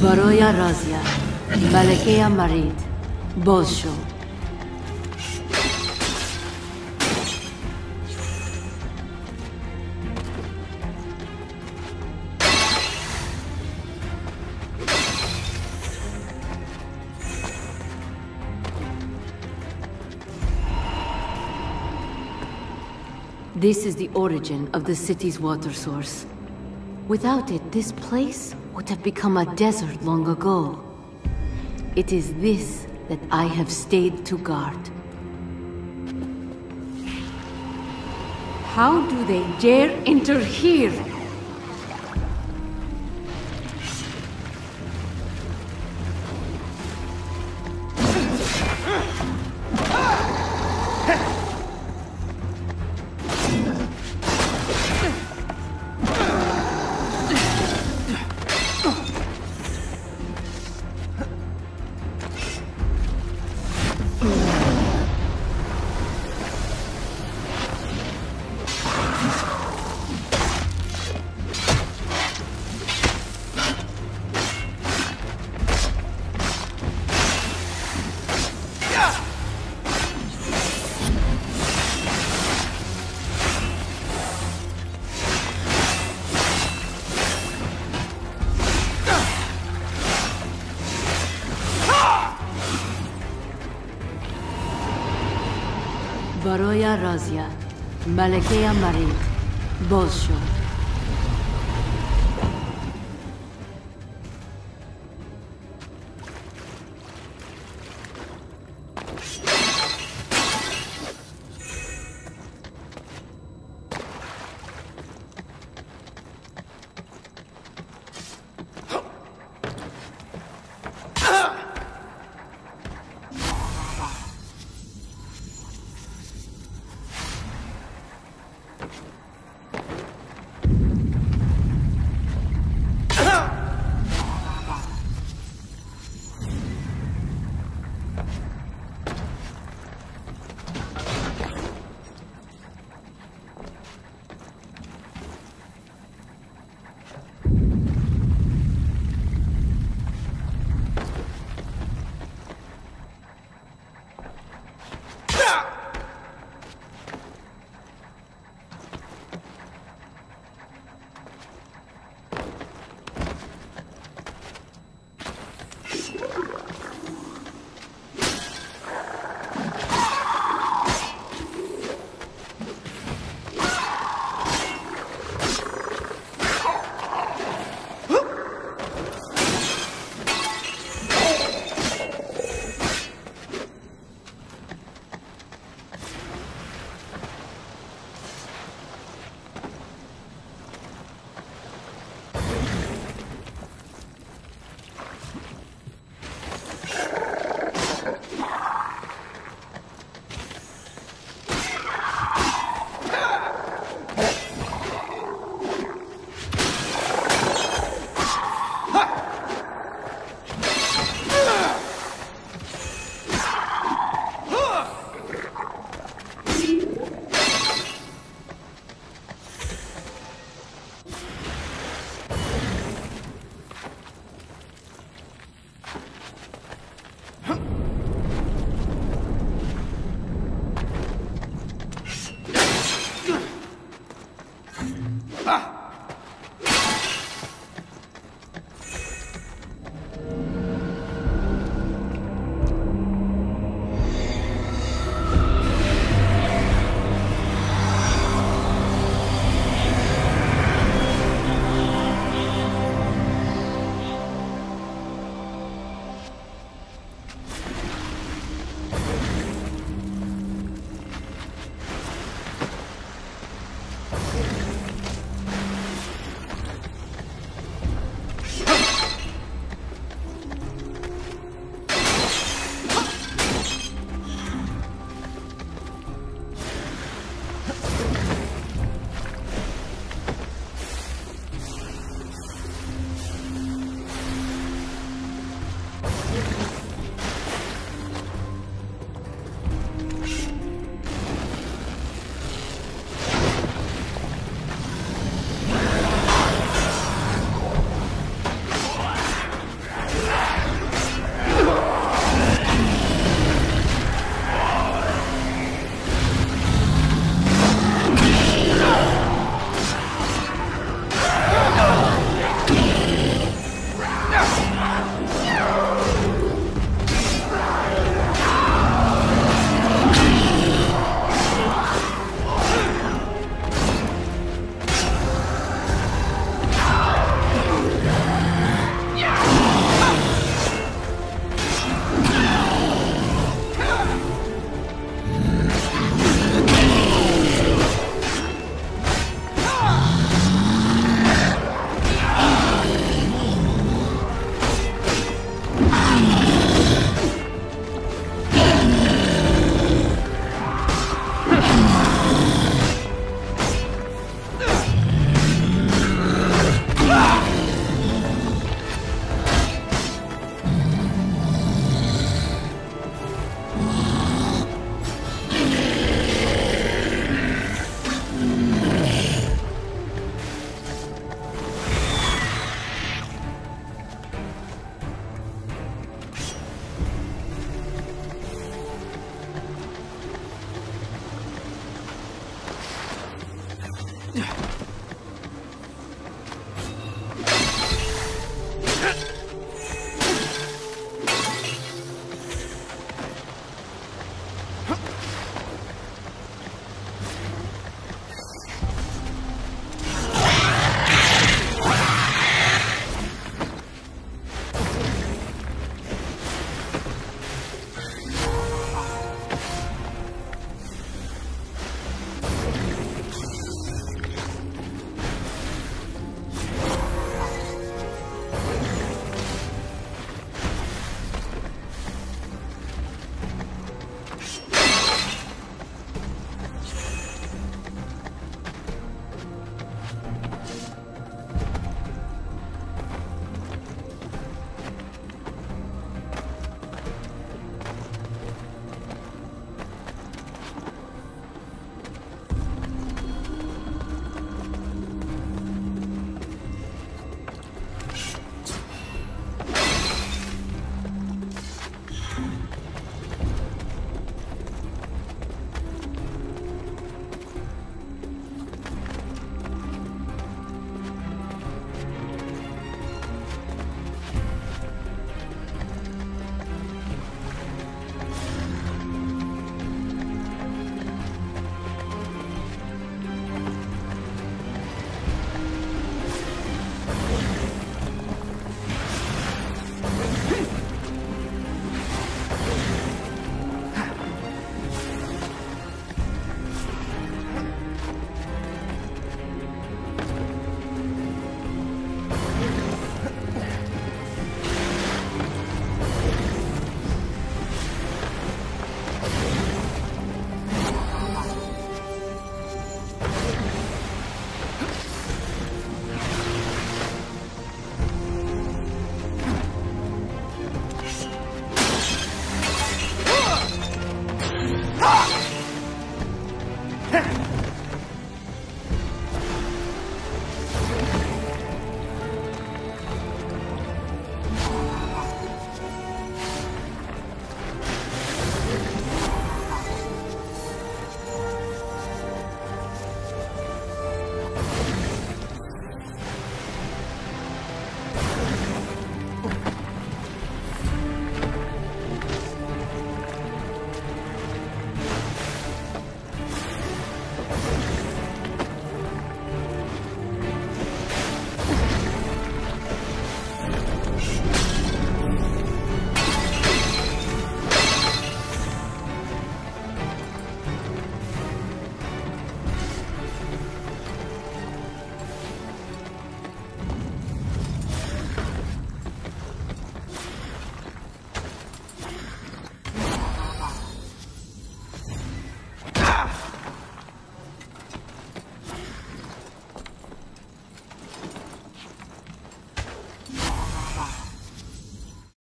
Baroya Razia, Malekea Marit, Bosho. This is the origin of the city's water source. Without it, this place would have become a desert long ago. It is this that I have stayed to guard. How do they dare enter here? گارویا رازیا ملکه مرید باز شد. 啊呀